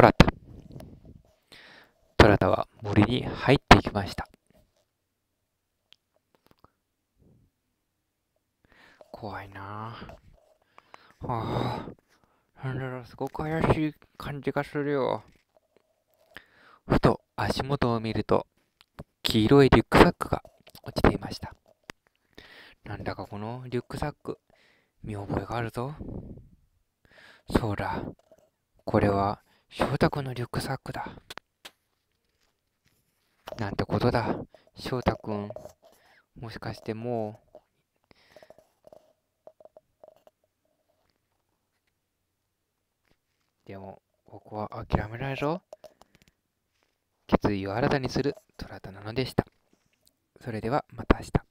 トラタ。トラタは森に入っていきました。怖いなぁ。はあ、なんだろ、すごく怪しい感じがするよ。ふと足元を見ると、黄色いリュックサックが落ちていました。なんだかこのリュックサック、見覚えがあるぞ。そうだ、これは翔太くんのリュックサックだ。なんてことだ、翔太くん。もしかしてもう、でも、僕は諦めないぞ。決意を新たにする虎田なのでした。それではまた明日。